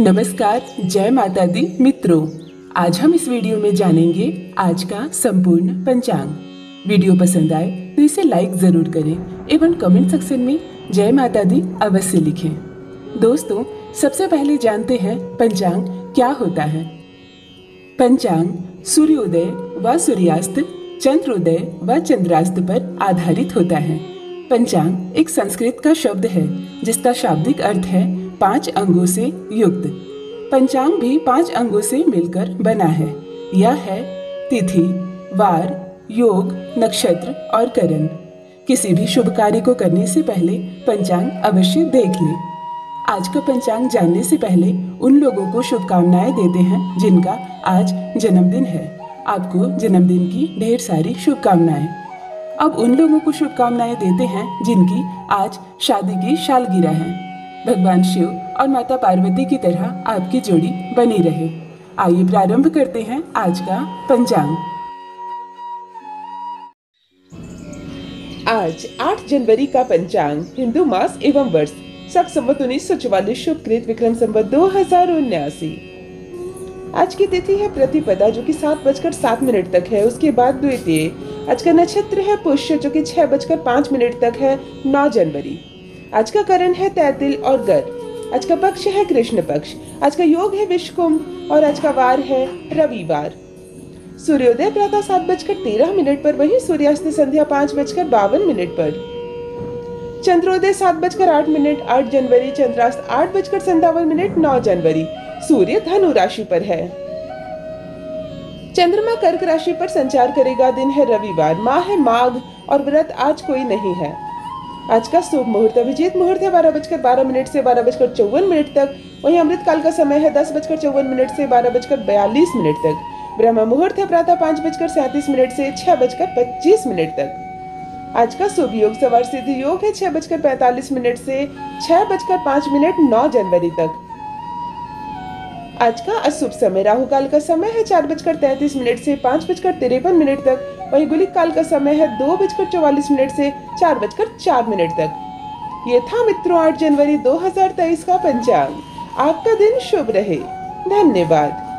नमस्कार, जय माता दी, मित्रों। आज हम इस वीडियो में जानेंगे आज का संपूर्ण पंचांग। वीडियो पसंद आए तो इसे लाइक ज़रूर करें एवं कमेंट सेक्शन में जय माता दी अवश्य लिखें। दोस्तों, सबसे पहले जानते हैं पंचांग क्या होता है। पंचांग सूर्योदय व सूर्यास्त, चंद्रोदय व चंद्रास्त पर आधारित होता है। पंचांग एक संस्कृत का शब्द है, जिसका शाब्दिक अर्थ है पाँच अंगों से युक्त। पंचांग भी पाँच अंगों से मिलकर बना है। यह है तिथि, वार, योग, नक्षत्र और करण। किसी भी शुभ कार्य को करने से पहले पंचांग अवश्य देख लें। आज का पंचांग जानने से पहले उन लोगों को शुभकामनाएँ देते हैं जिनका आज जन्मदिन है। आपको जन्मदिन की ढेर सारी शुभकामनाएँ। अब उन लोगों को शुभकामनाएँ देते हैं जिनकी आज शादी की सालगिरह है। भगवान शिव और माता पार्वती की तरह आपकी जोड़ी बनी रहे। आइए प्रारंभ करते हैं आज का पंचांग। आज 8 जनवरी का पंचांग, हिंदू मास एवं वर्ष, सब संवत उन्नीस सौ चौवालीस शुभकृत विक्रम संवत दो हज़ार उन्यासी। आज की तिथि है प्रतिपदा, जो कि सात बजकर सात मिनट तक है। उसके बाद द्वितीय। आज का नक्षत्र है पुष्य, जो कि छह बजकर पाँच मिनट तक है, नौ जनवरी। आज का करण है तैतिल और गर। आज का पक्ष है कृष्ण पक्ष। आज का योग है विश्वकुंभ और आज का वार है रविवार। सूर्योदय प्रातः सात बजकर तेरह मिनट पर, वही सूर्यास्त संध्या पाँच बजकर बावन मिनट पर। चंद्रोदय सात बजकर आठ मिनट, आठ जनवरी, चंद्रास्त आठ बजकर संतावन मिनट, नौ जनवरी। सूर्य धनु राशि पर है। चंद्रमा कर्क राशि पर संचार करेगा दिन है रविवार। माह है माघ और व्रत आज कोई नहीं है। आज का शुभ मुहूर्त अभिजीत, मुहूर्त है बारह बजकर बारह मिनट से बारह बजकर चौवन मिनट तक। वहीं अमृतकाल का समय है दस बजकर चौवन मिनट से बारह बजकर बयालीस मिनट तक। ब्रह्म मुहूर्त है प्रातः पाँच बजकर सैंतीस मिनट से छह बजकर पच्चीस मिनट तक। आज का शुभ योग सवार सिद्ध योग है छह बजकर पैंतालीस मिनट से छह बजकर पाँच मिनट नौ जनवरी तक। आज का अशुभ समय। राहु काल का समय है चार बजकर तैतीस मिनट से पाँच बजकर तिरपन मिनट तक वही गुलिक काल का समय है दो बजकर चौवालीस मिनट से चार बजकर चार मिनट तक। ये था मित्रों आठ जनवरी 2023 का पंचांग। आपका दिन शुभ रहे। धन्यवाद।